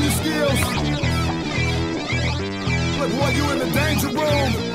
Your skills. Look, boy, you in the danger room.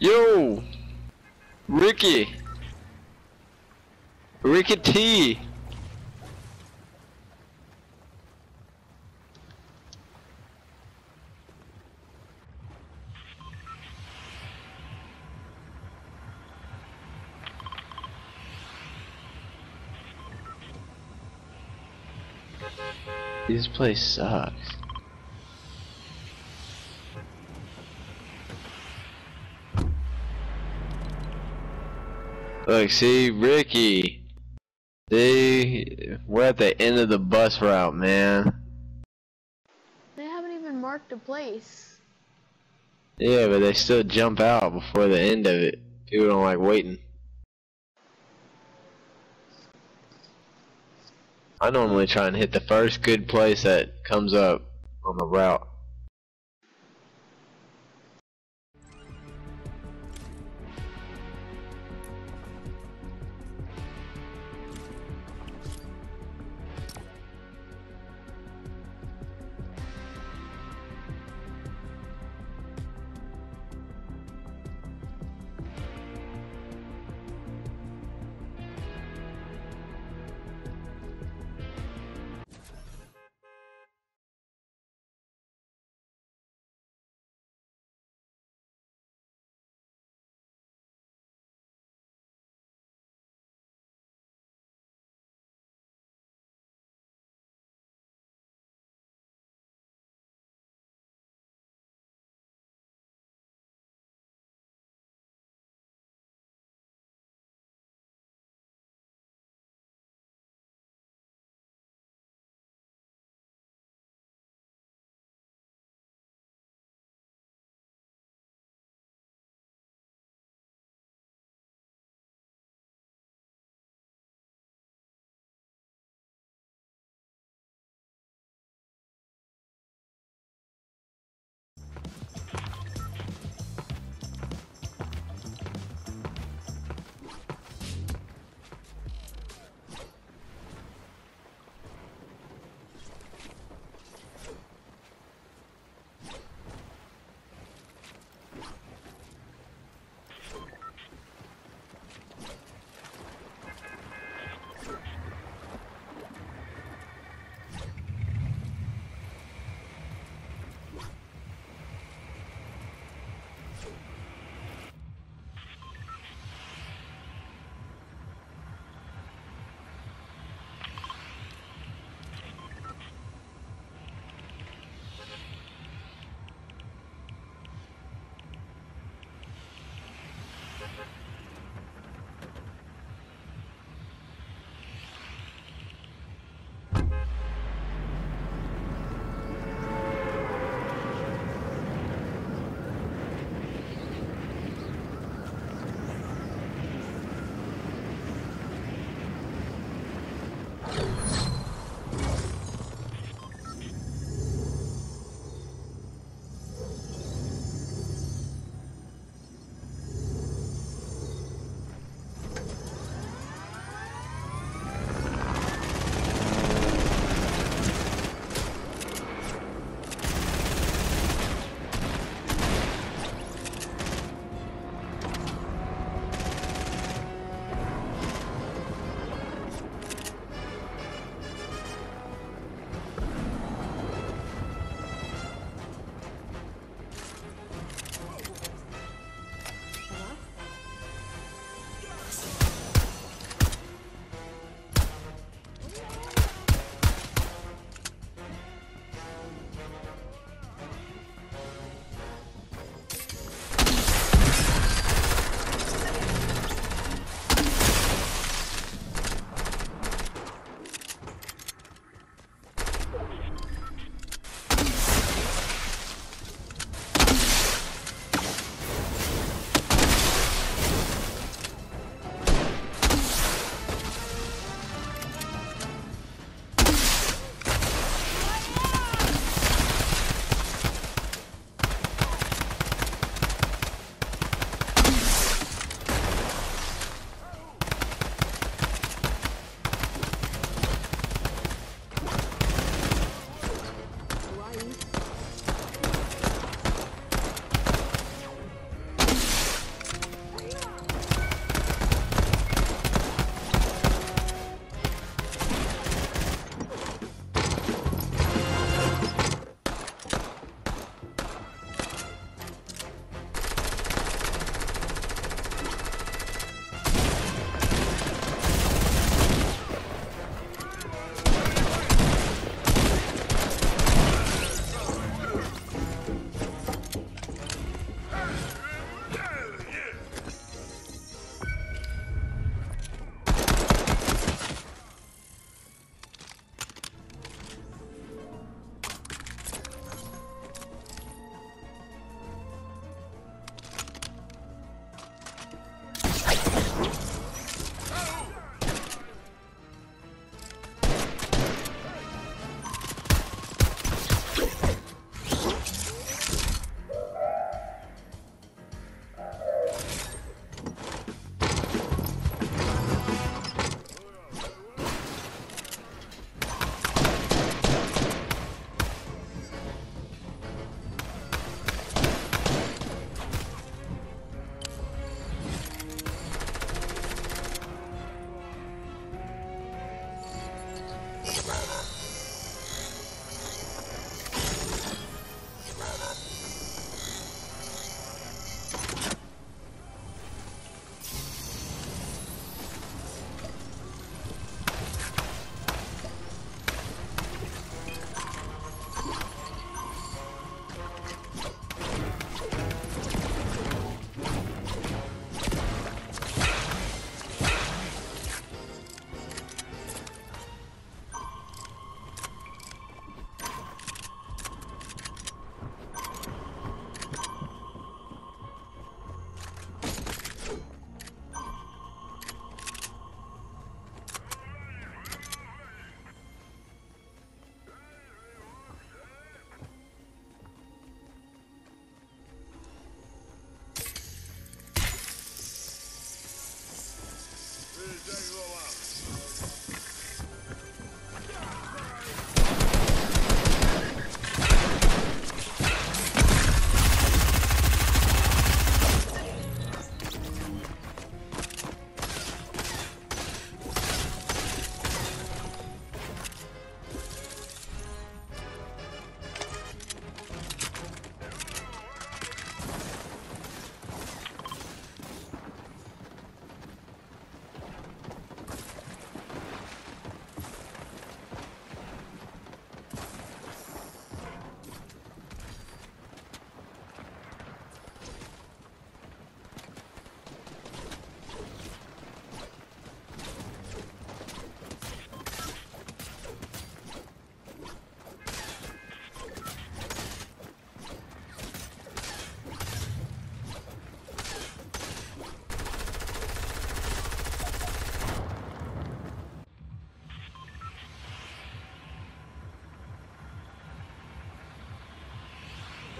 Yo! Ricky! Ricky T! This place sucks. Look, see, Ricky. They, we're at the end of the bus route, man. They haven't even marked a place. Yeah, but they still jump out before the end of it. People don't like waiting. I normally try and hit the first good place that comes up on the route.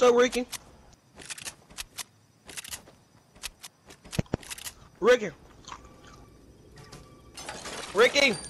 Ricky. Ricky. Ricky. Ricky.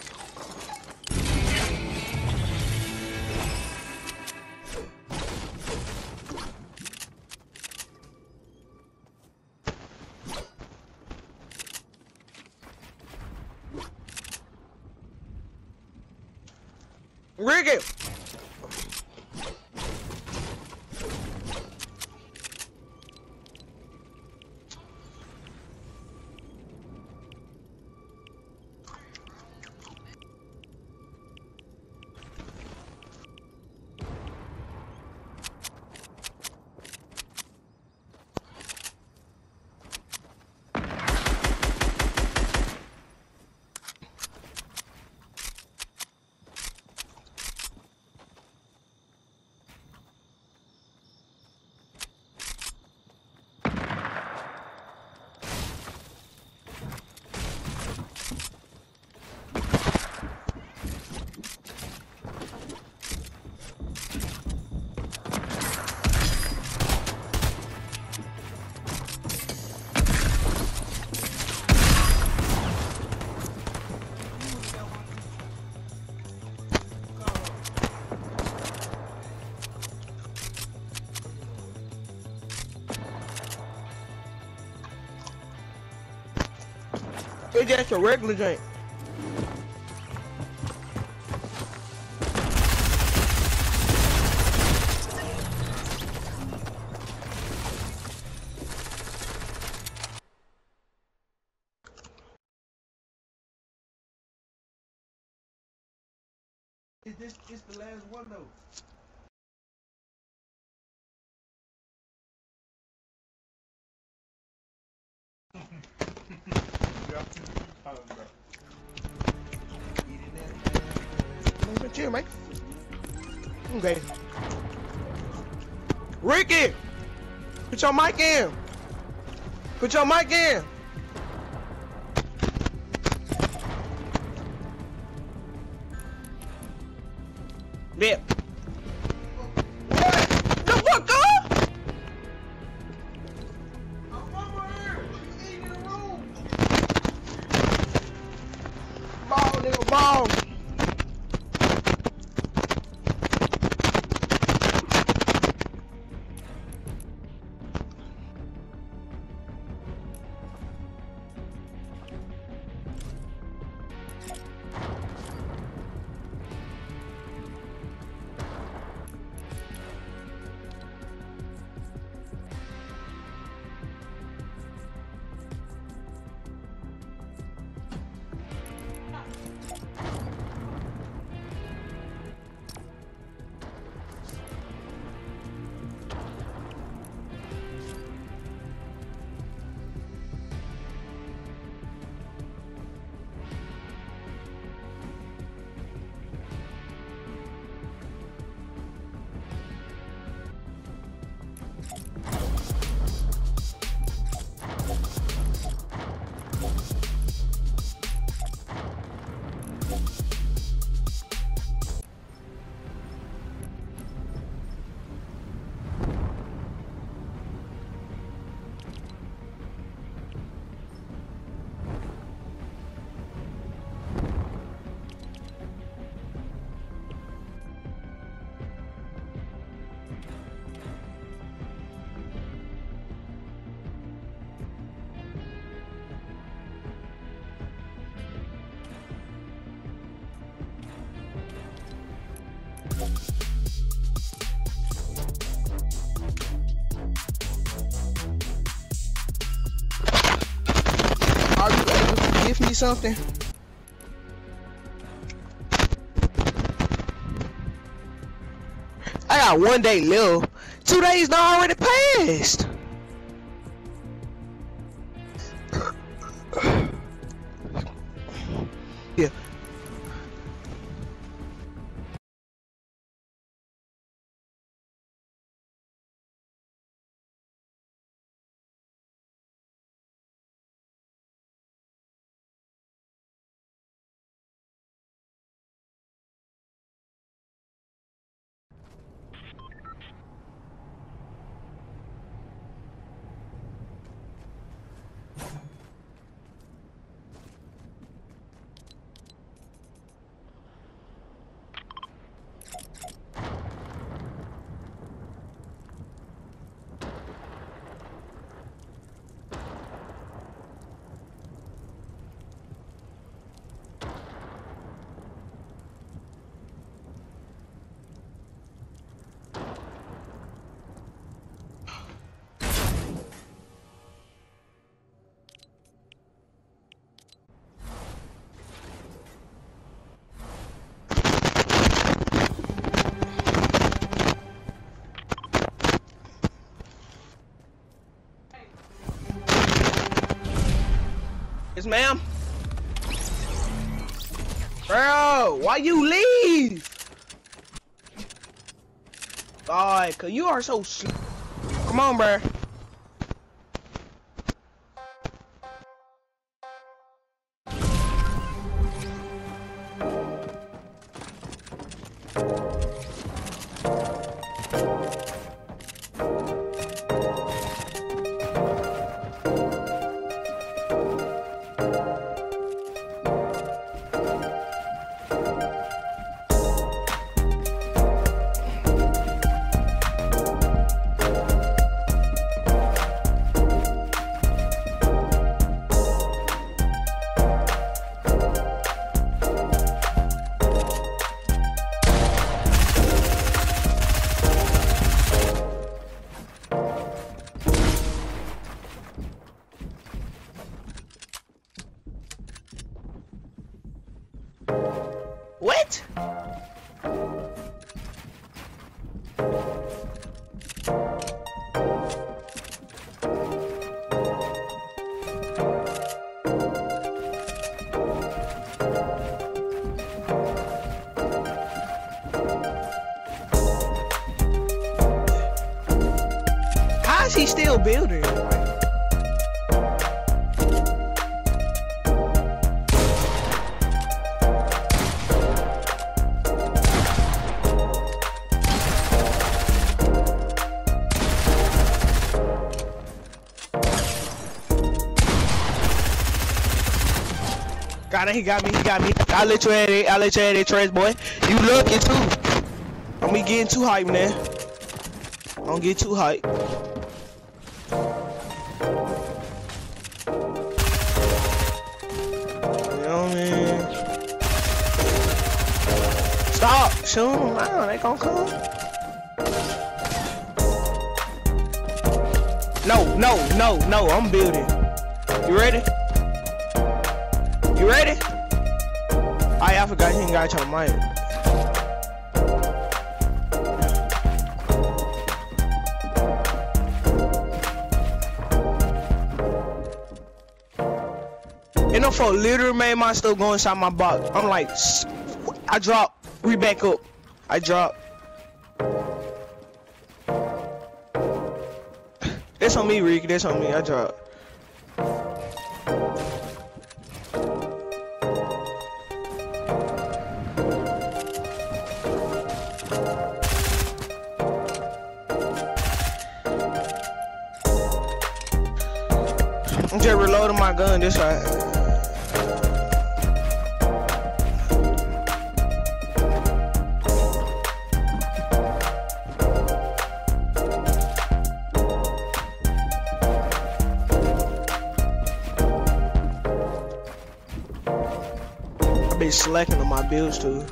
It's just a regular drink. Is this is the last one though? Your mic in! Put your mic in! Something? I got one day left. Two days done already passed. Ma'am. Bro, why you leave? God, cause you are so sl- Come on, bro. He got me, he got me. I'll let you have it, I'll let you have it, trash boy. You lucky too. I'm be getting too hype, man. Don't get too hype. I? Stop! Shoot them down, they gon' come. No, no, no, no, I'm building. You ready? You ready? I I forgot he ain't got your mic. You know, for literally made my stuff go inside my box. I'm like, I drop, we back up. I drop. That's on me, Rick. That's on me. I drop. Gun this side. I've been slacking on my builds too.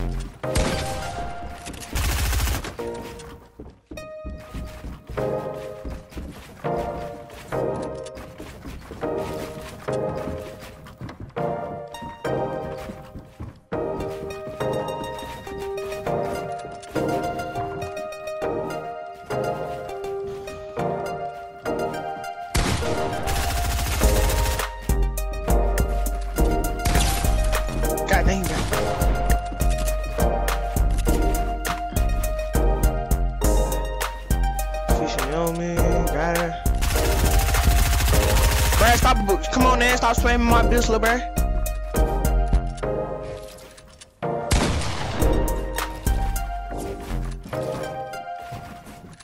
My bitch, little Brad.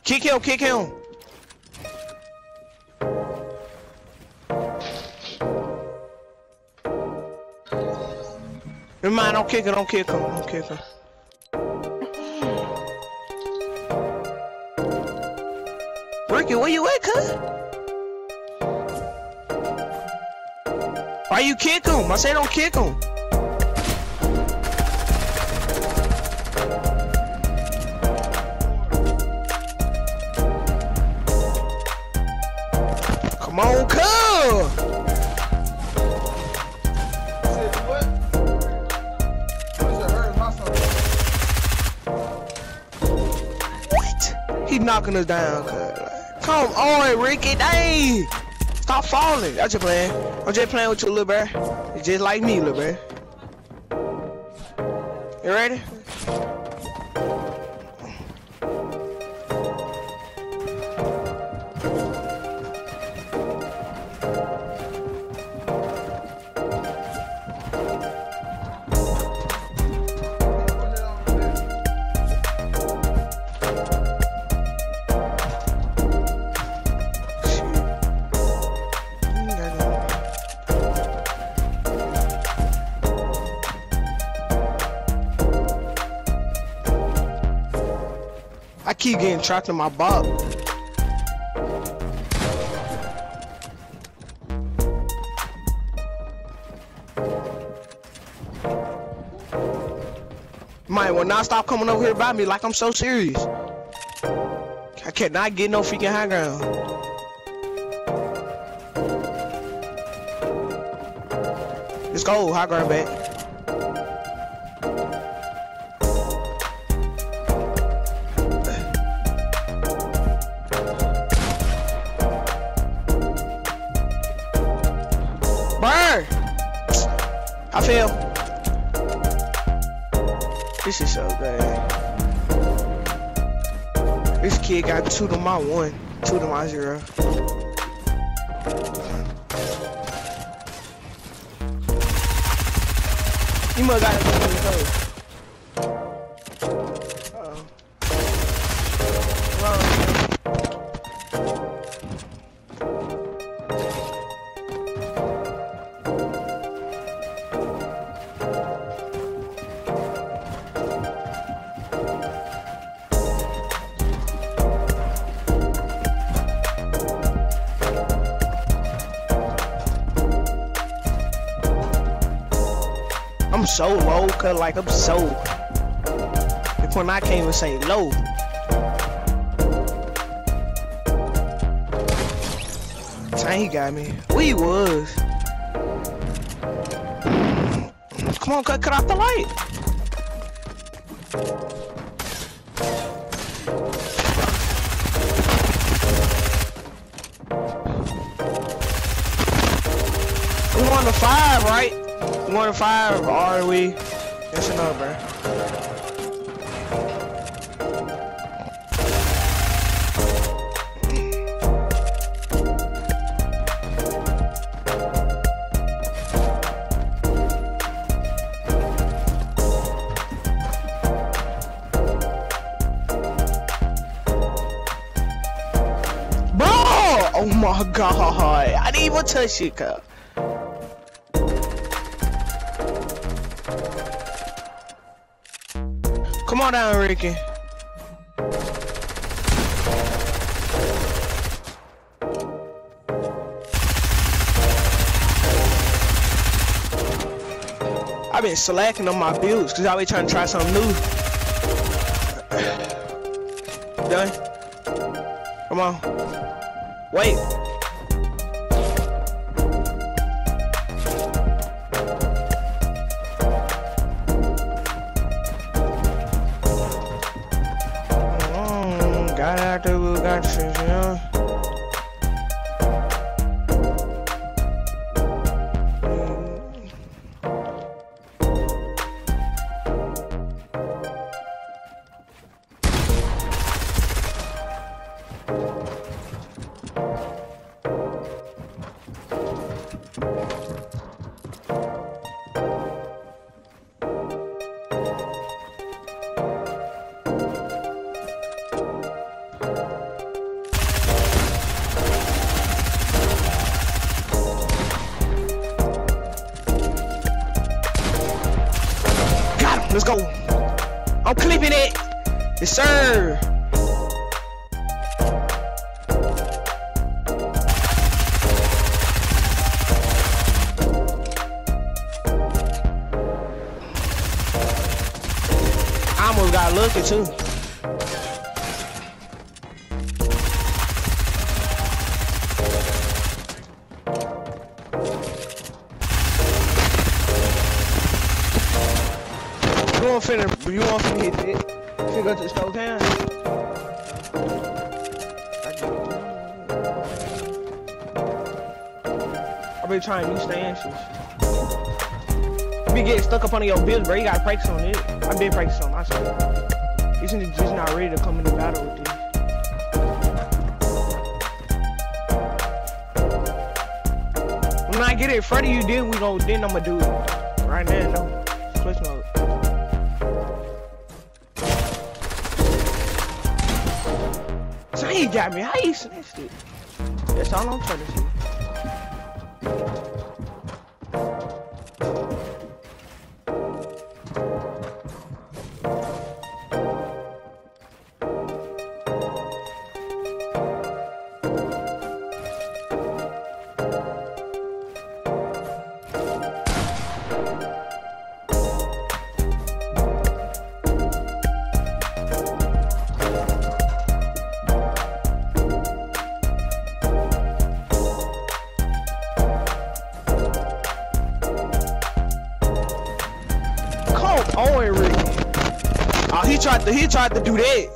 Kick him, kick him. Never mind, don't kick her, don't kick her, don't kick her. Ricky, where you at, cuz? Why you kick him? I say don't kick him. Come on! Said what? He knocking us down. Come on, Ricky, dang! Stop falling. I'm just playing. I'm just playing with you, little bear. You just like me, little bear. You ready? Getting trapped in my bob. Might will not stop coming over here by me like I'm so serious. I cannot get no freaking high ground. Let's go, high ground back. Kid got two to my one, two to my zero. You must got it so low, cause like I'm so. The point I can't even say low. Dang, he got me. We was? Come on, cut, cut off the light. The five, or are we? Yes or no, bro? Bro! Oh my god! I didn't even touch it, cuz. I've been slacking on my builds because I be trying to try something new. Done? Come on. Wait. Got lucky too. You want finna, you want finna hit it? Finna go to can? I've been trying new stances. You be getting stuck up under your build, bro. You gotta practice on it. I've been practicing on myself. You just just not ready to come into battle with this. When I get it in front of you, then we go. Then I'ma do it. Right now, no. Switch mode. So he got me. How you snitched it? That's all I'm trying to see. Do that.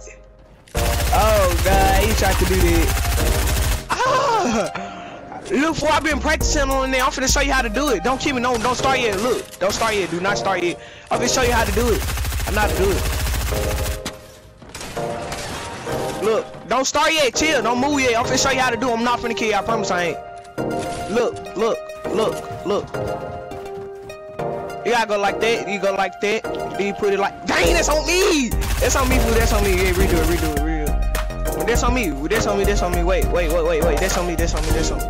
Oh god, he tried to do that. Ah! Look, before I've been practicing on there, I'm finna show you how to do it. Don't keep me no, don't start yet. Look, don't start yet. Do not start yet. I'm finna show you how to do it. I know how to do it. Look, don't start yet. Chill. Don't move yet. I'm finna show you how to do it. I'm not finna kill you. I promise I ain't. Look, look, look, look. You gotta go like that. You go like that. Then you put it like. Dang, that's on me. That's on me, fool. That's on me. Yeah, redo it, redo it, redo it. That's on me. That's on me. That's on me. Wait, wait, wait, wait, wait. That's on me. That's on me. That's on me.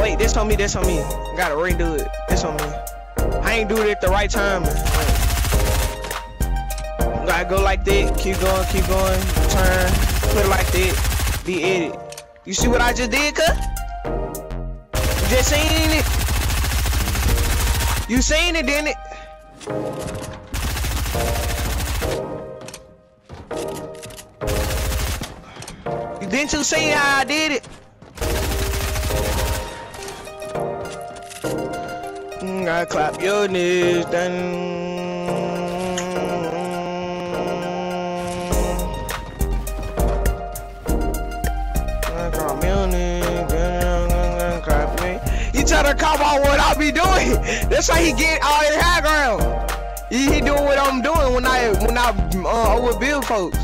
Wait, that's on me. That's on me. Gotta redo it. That's on me. I ain't do it at the right time. Gotta go like that. Keep going. Keep going. Turn. Put it like that. Be edit. You see what I just did? You just seen it. You seen it, didn't it? Didn't you see how I did it? Mm, I clap your knees, then. You try to cop out what I be doing. That's why he get all his high ground. He, he doing what I'm doing when I when I uh with build folks.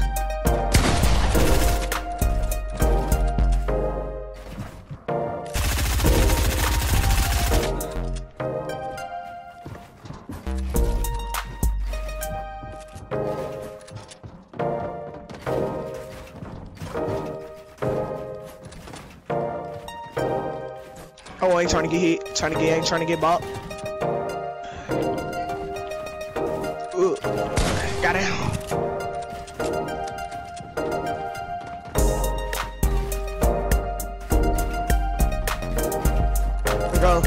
Ain't trying to get hit. Trying to get, ain't trying to get bought. Ugh. Got we go.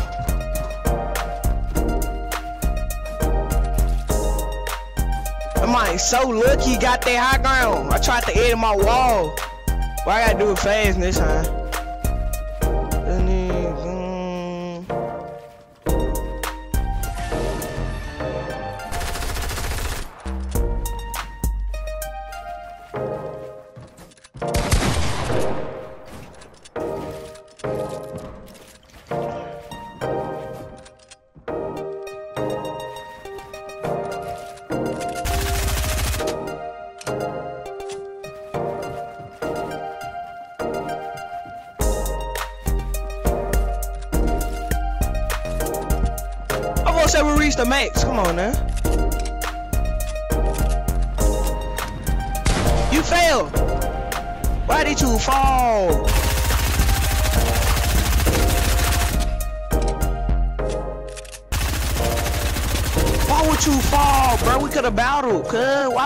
Am I so lucky got that high ground? I tried to edit my wall. But I gotta do it fast this time.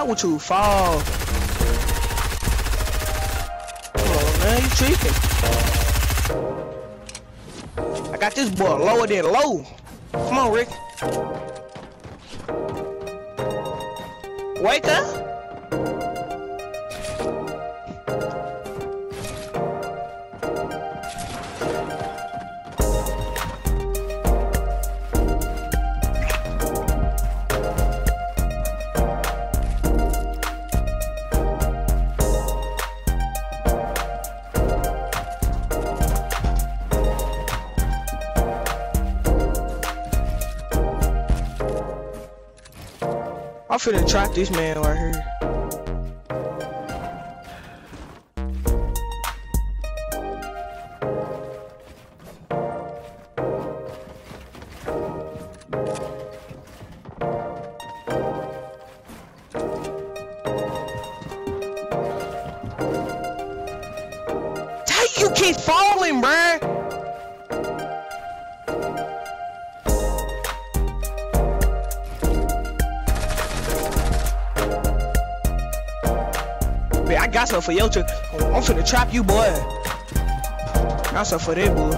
Why would you fall? Come on, man. You tweaking. I got this boy lower than low. Come on, Rick. Wake up. I'm finna trap this man right here. For your. I'm finna trap you, boy. That's something for that, boy.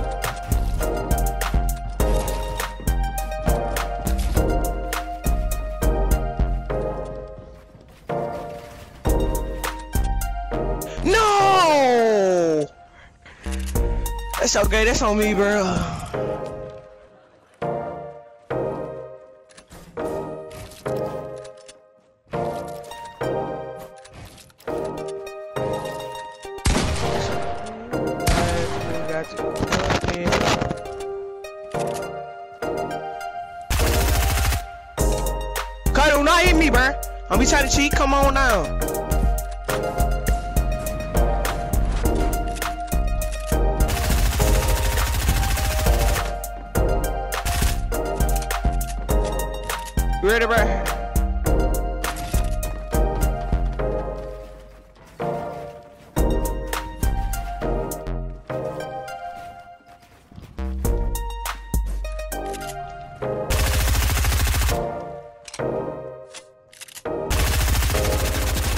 No! That's okay, that's on me, bro.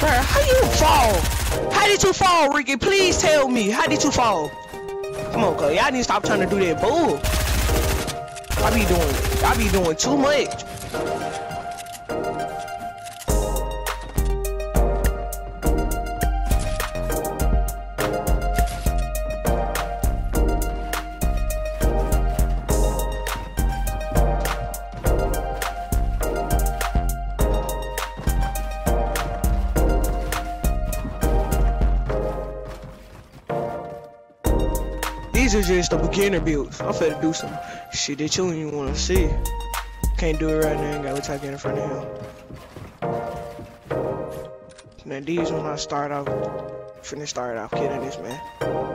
Bro, how you fall? How did you fall, Ricky? Please tell me. How did you fall? Come on, cuz. Y'all need to stop trying to do that bull. I be doing, I be doing too much. Are just the beginner builds. I'm finna do some shit that you even wanna see. Can't do it right now, ain't got what type in front of him. Now these when I start off, finna start off killing this man.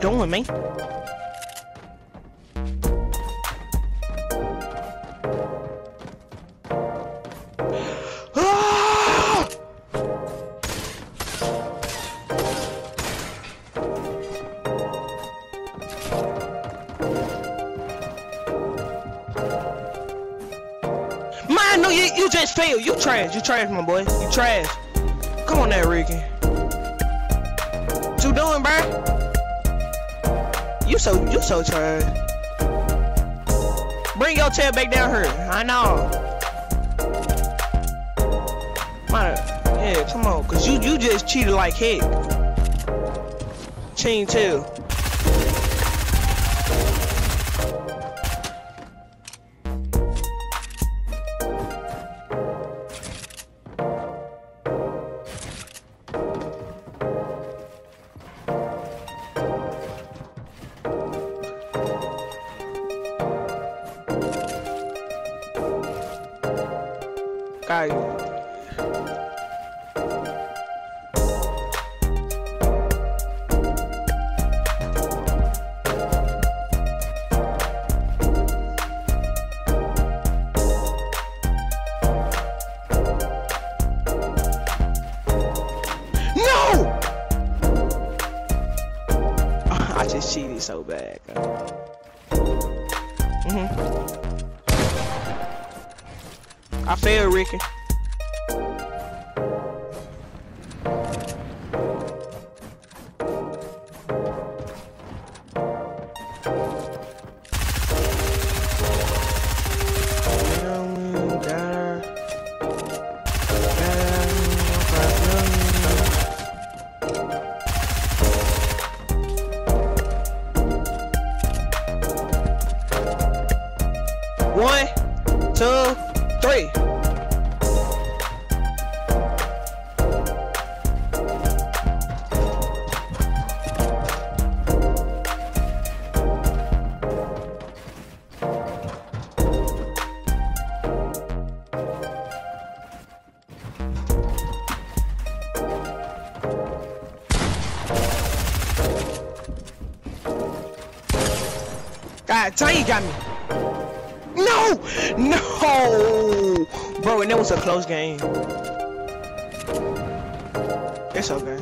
Doing, man. Ah! Man, no, you, you just failed. You trash. You trash, my boy. You trash. Come on there, Ricky. What you doing, bruh? You so you so trash. Bring your tail back down here. I know. Man, yeah, come on, cause you you just cheated like heck. Chain too. God dang, you got me. No! No! Bro, and that was a close game. It's okay.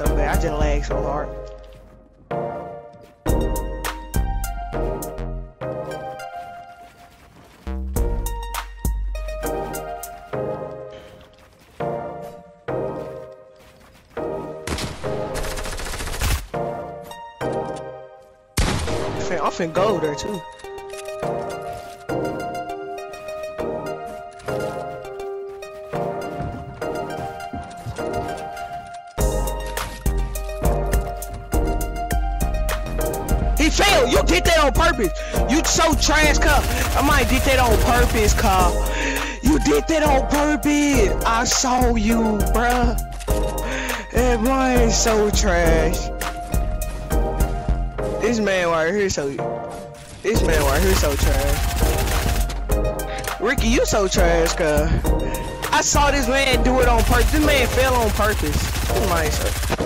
Man so bad. I just lag so hard. I'm finna go there too. So trash, car. I might did that on purpose, car. You did that on purpose. I saw you, bruh. That man is so trash. This man right here so. This man right here so trash. Ricky, you so trash, car. I saw this man do it on purpose. This man fell on purpose.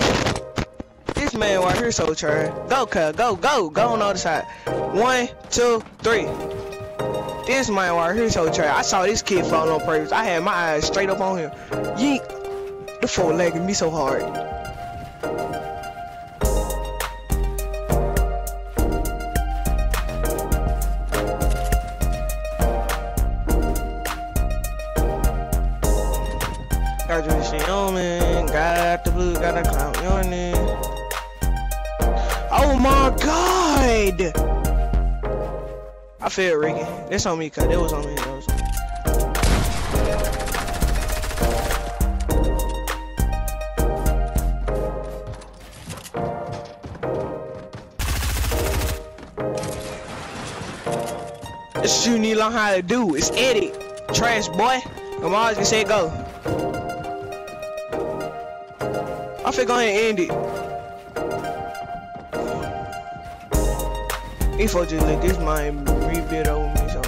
Man right here so trash. Go, cut, Go, go. Go on the other side. One, two, three. This man right here so trash. I saw this kid fall on purpose. I had my eyes straight up on him. Yeet. The four legged me so hard. I Ricky. That's on me, cuz. That was on me. That was on me. This is what you need to learn how to do. It's edit. Trash boy. Come on, just say go. I go ahead and end it. Just let this mind rebuild over me, so.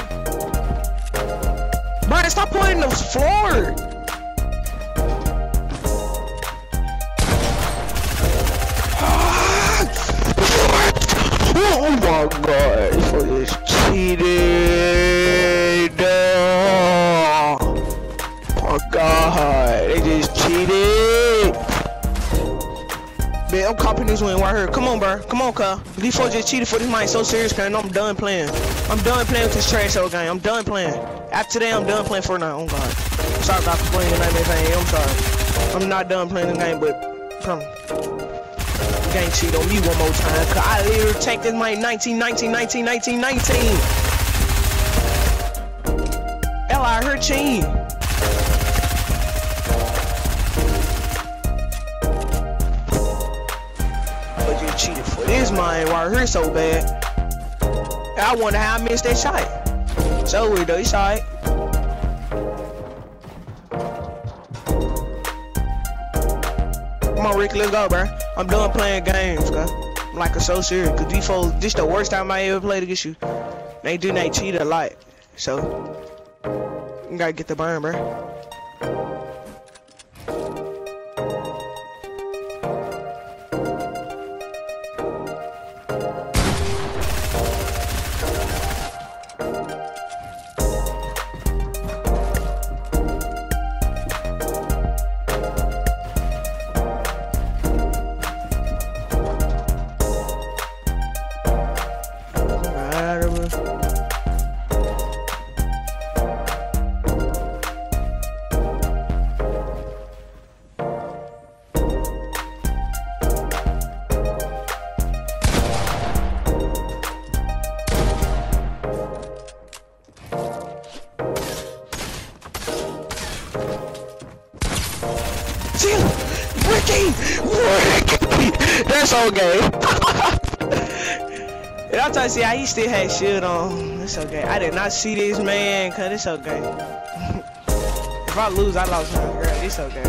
Brian, stop pointing the floor! One right here. Come on, bro. Come on, cuz. These folks just cheated for this mind so serious, cuz. I'm done playing. I'm done playing with this trash old game. I'm done playing. After today, I'm done playing Fortnite. Oh, God. Sorry about playing of thing. I'm sorry. I'm not done playing the game, but come. Gang cheat on me one more time, cuz I literally take this mind 19, 19, 19, 19, 19. Hell, I heard cheat. Mine right here so bad. I wonder how I missed that shot. So though, he shot. Come on, Rick, let's go, bro. I'm done playing games, cuz. I'm like a so serious, cause these folks, this the worst time I ever played against you. They do they cheat a lot, so you gotta get the burn, bro. Still had shield on. It's okay. I did not see this man, cause it's okay. if I lose, I lost my girl. It's okay.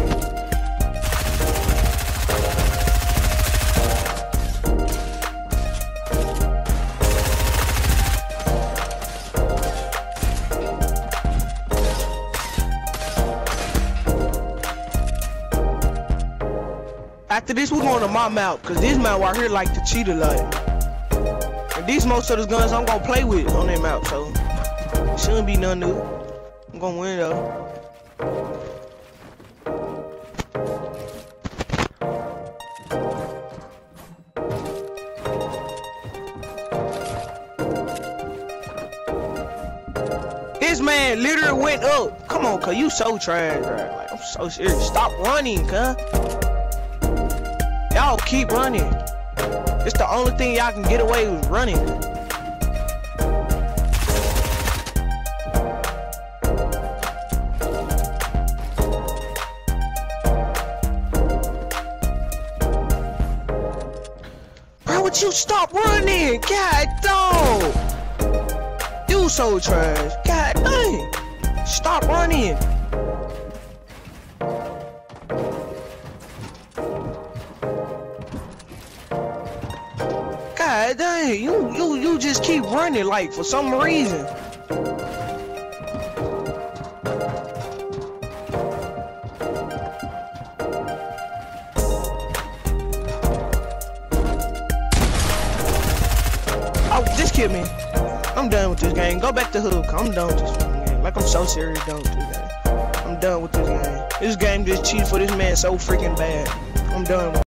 After this, we're going to my mount, cause this mount right here like to cheat a lot. These most of the guns I'm gonna play with on that mount, so shouldn't be nothing new. I'm gonna win though. This man literally went up. Come on, cuz you so trash, bro. Like, I'm so serious. Stop running, cuz. Y'all keep running. It's the only thing y'all can get away with running. Bro, would you stop running? God dog. You so trash. God dang. Stop running. You you you just keep running like for some reason. Oh, just kill me. I'm done with this game. Go back to hook. I'm done with this game. Like I'm so serious with this game. I'm done with this game. This game just cheat for this man so freaking bad. I'm done.